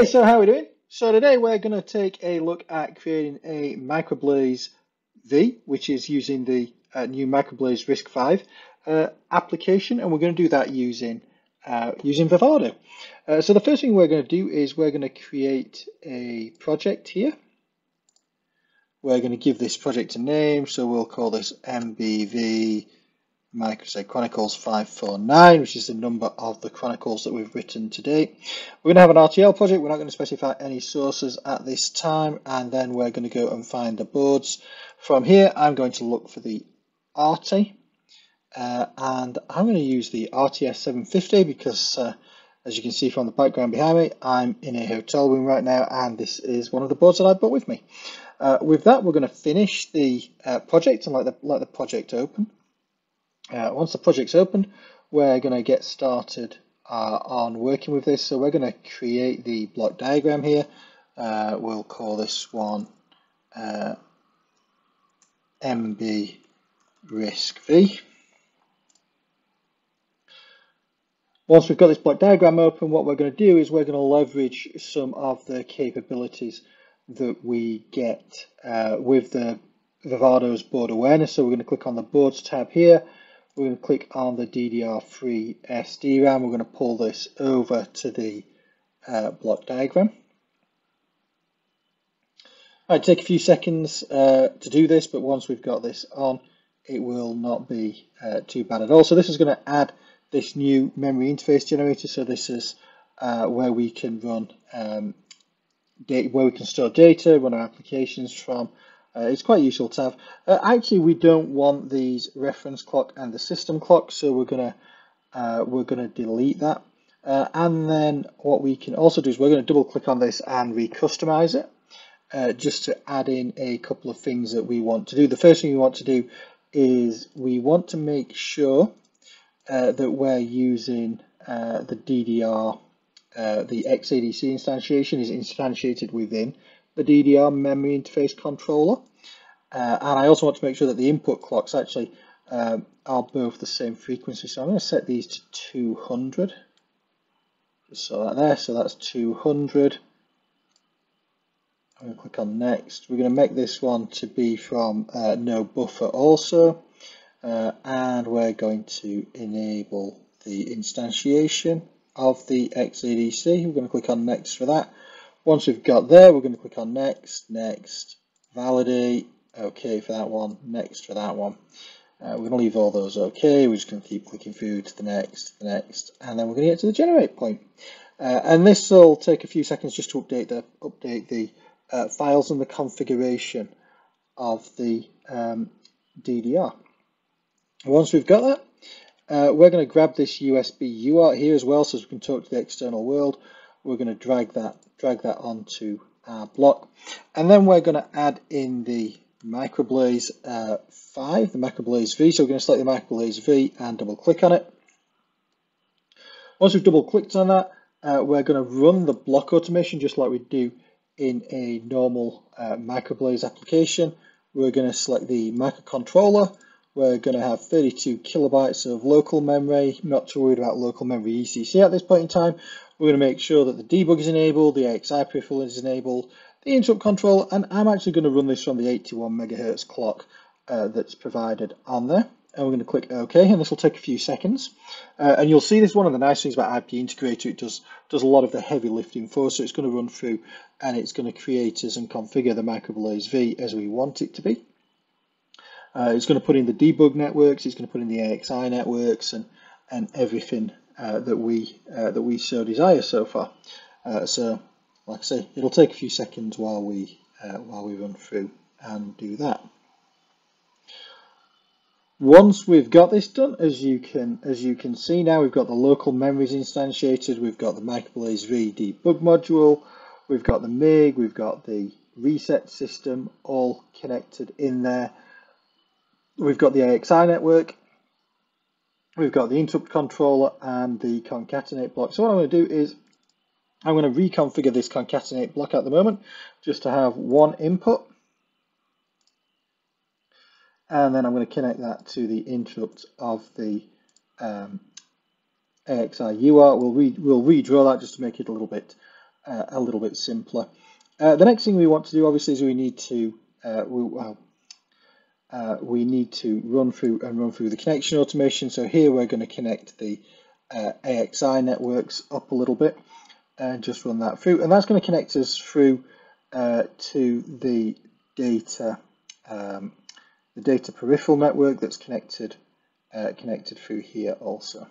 Okay, so how are we doing? So today we're going to take a look at creating a Microblaze V, which is using the uh, new Microblaze RISC-V uh, application, and we're going to do that using uh, using Vivado. Uh, so the first thing we're going to do is we're going to create a project here. We're going to give this project a name, so we'll call this MBV MicroZed Chronicles 549, which is the number of the Chronicles that we've written to date. We're going to have an RTL project. We're not going to specify any sources at this time, and then we're going to go and find the boards. From here, I'm going to look for the Arty, uh, and I'm going to use the Arty S7-50 because, uh, as you can see from the background behind me, I'm in a hotel room right now, and this is one of the boards that I brought with me. Uh, with that, we're going to finish the uh, project and let the, let the project open. Uh, once the project's open, we're going to get started uh, on working with this. So we're going to create the block diagram here. Uh, we'll call this one uh, MB RISC-V. Once we've got this block diagram open, what we're going to do is we're going to leverage some of the capabilities that we get uh, with the Vivado's board awareness. So we're going to click on the boards tab here we're going to click on the DDR3 SDRAM. We're going to pull this over to the uh, block diagram. It take a few seconds uh, to do this, but once we've got this on, it will not be uh, too bad at all. So this is going to add this new memory interface generator. So this is uh, where we can run um, where we can store data, run our applications from, uh, it's quite useful to have. Uh, actually, we don't want these reference clock and the system clock, so we're gonna uh, we're gonna delete that. Uh, and then what we can also do is we're to double click on this and recustomize it, uh, just to add in a couple of things that we want to do. The first thing we want to do is we want to make sure uh, that we're using the DDR, the XADC instantiation is instantiated within the DDR memory interface controller. Uh, and I also want to make sure that the input clocks actually um, are both the same frequency. So I'm going to set these to 200. Just so that there, so that's 200. I'm going to click on next. We're going to make this one to be from uh, no buffer also. Uh, and we're going to enable the instantiation of the XADC. We're going to click on next for that. Once we've got there, we're going to click on next, next, validate, okay for that one, next for that one. Uh, we're going to leave all those okay. We're just going to keep clicking through to the next, the next, and then we're going to get to the generate point. Uh, and this will take a few seconds just to update the update the uh, files and the configuration of the um, DDR. Once we've got that, uh, we're going to grab this USB UART here as well so we can talk to the external world we're going to drag that drag that onto our block. And then we're going to add in the microblaze uh, 5 the microblaze v. So we're going to select the microblaze v and double click on it. Once we've double clicked on that uh, we're going to run the block automation just like we do in a normal uh, microblaze application. We're going to select the microcontroller. We're going to have 32 kilobytes of local memory. Not too worried about local memory ECC at this point in time we're going to make sure that the debug is enabled, the AXI peripheral is enabled, the interrupt control, and I'm actually going to run this from the 81 megahertz clock uh, that's provided on there. And we're going to click OK, and this will take a few seconds. Uh, and you'll see this one of the nice things about IP Integrator, it does, does a lot of the heavy lifting for us. So it's going to run through and it's going to create us and configure the Microblaze V as we want it to be. Uh, it's going to put in the debug networks, it's going to put in the AXI networks and, and everything that we uh, that we so desire so far. Uh, so, like I say, it'll take a few seconds while we while we run through and do that. Once we've got this done, as you can as you can see now, we've got the local memories instantiated, we've got the Microblaze V debug module, we've got the MIG, we've got the reset system all connected in there. We've got the AXI network, we've got the interrupt controller and the concatenate block. So what I'm going to do is I'm going to reconfigure this concatenate block at the moment just to have one input. And then I'm going to connect that to the interrupt of the um, AXI UART. We'll, re we'll redraw that just to make it a little bit uh, a little bit simpler. Uh, the next thing we want to do obviously is we need to uh, we, well, uh, we need to run through and run through the connection automation. So here we're going to connect the uh, AXI networks up a little bit and just run that through. And that's going to connect us through uh, to the data um, the data peripheral network that's connected uh, connected through here also.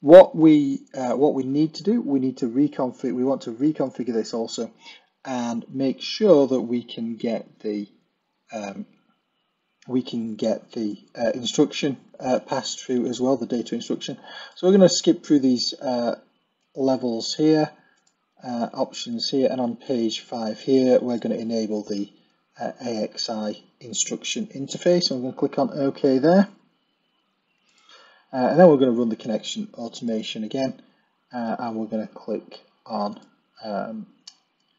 What we uh, what we need to do, we need to reconfigure. We want to reconfigure this also, and make sure that we can get the um, we can get the uh, instruction uh, passed through as well, the data instruction. So we're going to skip through these uh, levels here, uh, options here, and on page five here, we're going to enable the uh, AXI instruction interface. I'm going to click on OK there. Uh, and then we're going to run the connection automation again, and we're going to click on um,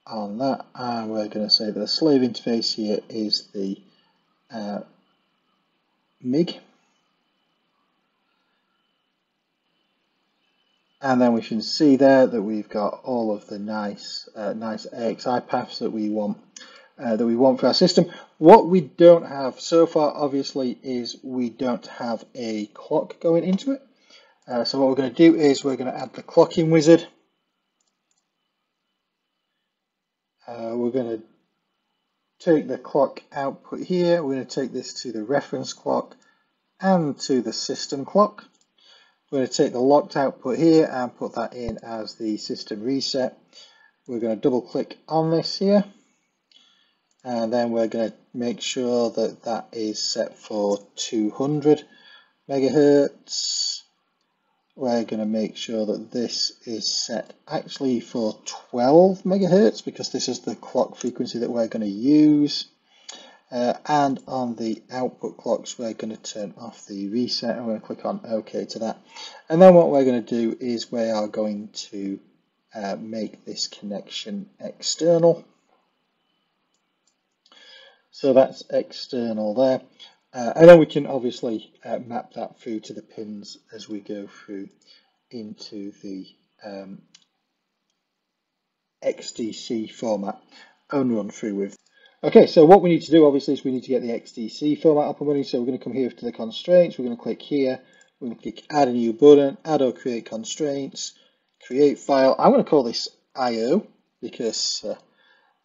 on that, and we're going to say that the slave interface here is the uh, MIG, and then we can see there that we've got all of the nice uh, nice AXI paths that we want uh, that we want for our system. What we don't have so far, obviously, is we don't have a clock going into it. Uh, so what we're going to do is we're going to add the clocking wizard. Uh, we're going to take the clock output here. We're going to take this to the reference clock and to the system clock. We're going to take the locked output here and put that in as the system reset. We're going to double click on this here and then we're going to make sure that that is set for 200 megahertz we're going to make sure that this is set actually for 12 megahertz because this is the clock frequency that we're going to use. Uh, and on the output clocks we're going to turn off the reset and we're going to click on OK to that. And then what we're going to do is we are going to uh, make this connection external. So that's external there. Uh, and then we can obviously uh, map that through to the pins as we go through into the um, XDC format and run through with. Okay, so what we need to do obviously is we need to get the XDC format up and running. So we're going to come here to the constraints. We're going to click here. We're going to click add a new button, add or create constraints, create file. I'm going to call this IO because uh,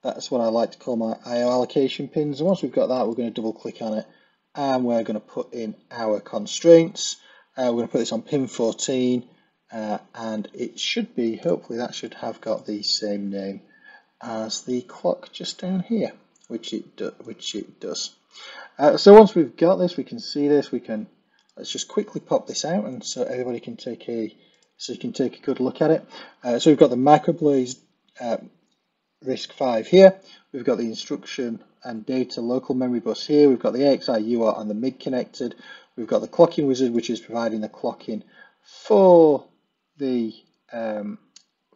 that's what I like to call my IO allocation pins. And once we've got that, we're going to double click on it and we're going to put in our constraints. Uh, we're going to put this on pin 14 uh, and it should be, hopefully that should have got the same name as the clock just down here, which it, do, which it does. Uh, so once we've got this, we can see this, we can, let's just quickly pop this out and so everybody can take a, so you can take a good look at it. Uh, so we've got the microblaze uh, RISC-V here. We've got the instruction and data local memory bus here. We've got the AXI UART and the MIG connected. We've got the clocking wizard, which is providing the clocking for the um,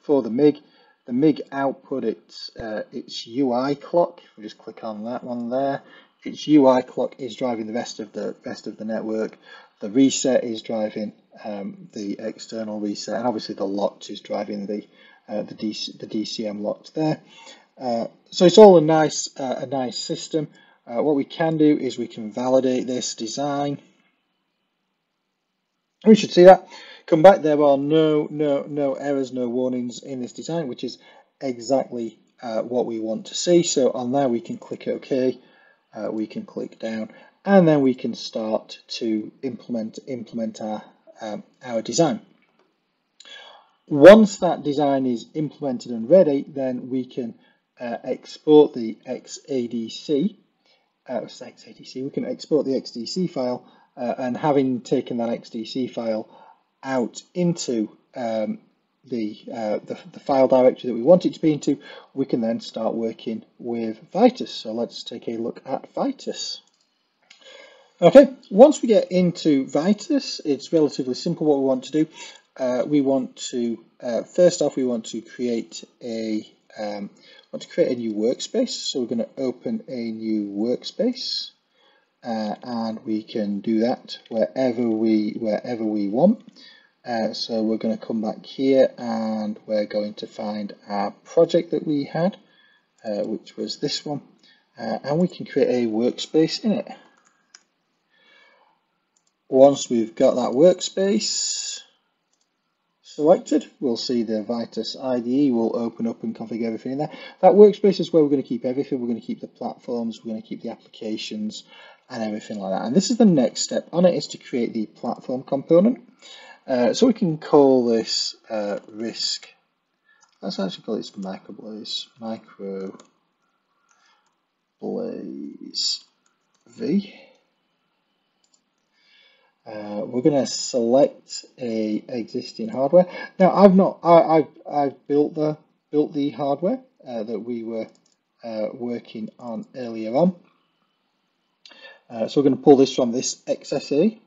for the MIG. The MIG output its uh, its UI clock. we just click on that one there. Its UI clock is driving the rest of the rest of the network. The reset is driving um, the external reset, and obviously the locked is driving the uh, the, DC, the DCM locked there. Uh, so it's all a nice, uh, a nice system. Uh, what we can do is we can validate this design. We should see that. Come back, there are no, no, no errors, no warnings in this design, which is exactly uh, what we want to see. So on there we can click OK, uh, we can click down, and then we can start to implement implement our um, our design. Once that design is implemented and ready, then we can uh, export the XADC, uh, XADC, we can export the XDC file, uh, and having taken that XDC file out into um, the, uh, the, the file directory that we want it to be into, we can then start working with Vitis. So let's take a look at Vitis. Okay, once we get into Vitis, it's relatively simple what we want to do uh, we want to uh, first off we want to create a um, want to create a new workspace. So we're going to open a new workspace uh, and we can do that wherever we wherever we want. Uh, so we're going to come back here and we're going to find our project that we had, uh, which was this one, uh, and we can create a workspace in it. Once we've got that workspace selected, we'll see the Vitis IDE will open up and configure everything in there. That workspace is where we're going to keep everything. We're going to keep the platforms, we're going to keep the applications and everything like that. And this is the next step on it is to create the platform component. Uh, so we can call this uh, risk. Let's actually call this microblaze. Micro blaze V. Uh, we're going to select a existing hardware. Now I've not I, have I've built the built the hardware uh, that we were uh, working on earlier on. Uh, so we're going to pull this from this XSA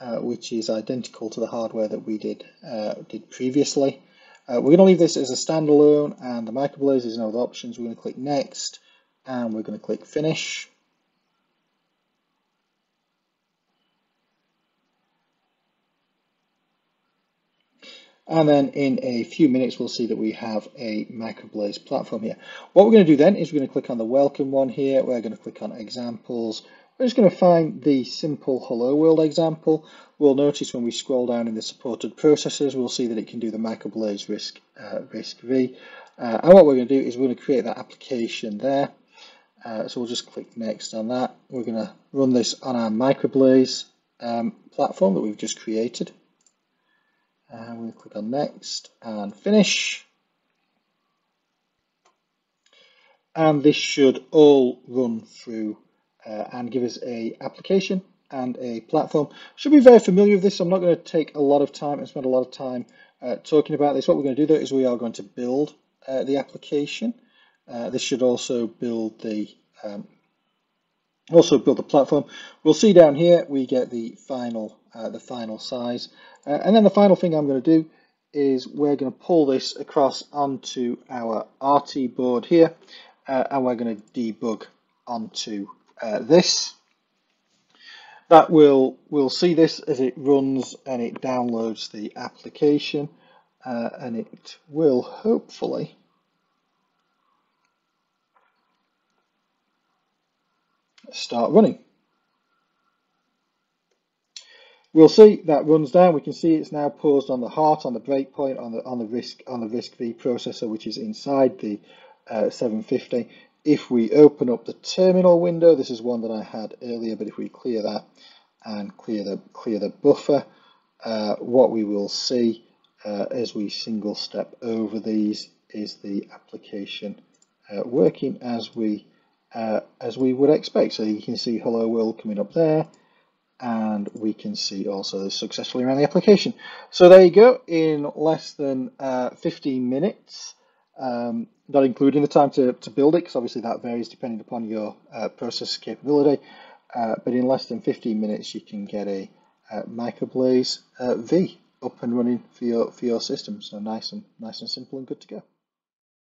uh, which is identical to the hardware that we did uh, did previously. We're going to leave this as a standalone and the microblaze is no other options. We're going to click next and we're going to click finish. And then in a few minutes, we'll see that we have a Microblaze platform here. What we're going to do then is we're going to click on the welcome one here. We're going to click on examples. We're just going to find the simple hello world example. We'll notice when we scroll down in the supported processes, we'll see that it can do the Microblaze RISC, uh, RISC-V. Uh, and what we're going to do is we're going to create that application there. Uh, so we'll just click next on that. We're going to run this on our Microblaze um, platform that we've just created. And we'll click on next and finish. And this should all run through uh, and give us a application and a platform. Should be very familiar with this. I'm not going to take a lot of time and spend a lot of time uh, talking about this. What we're going to do though is we are going to build uh, the application. Uh, this should also build the um, also build the platform. We'll see down here we get the final uh, the final size, uh, and then the final thing I'm going to do is we're going to pull this across onto our Arty board here, and we're going to debug onto uh, this. That will we'll see this as it runs and it downloads the application uh, and it will hopefully start running. We'll see that runs down. We can see it's now paused on the heart, on the breakpoint, on the on the RISC on the RISC-V processor, which is inside the uh, 750 if we open up the terminal window, this is one that I had earlier, but if we clear that and clear the clear the buffer, uh, what we will see uh, as we single step over these is the application uh, working as we uh, as we would expect. So you can see hello world coming up there and we can see also successfully ran the application. So there you go in less than uh, 15 minutes um, not including the time to, to build it, because obviously that varies depending upon your uh, process capability. Uh, but in less than 15 minutes, you can get a uh, Microblaze uh, V up and running for your for your system. So nice and nice and simple and good to go.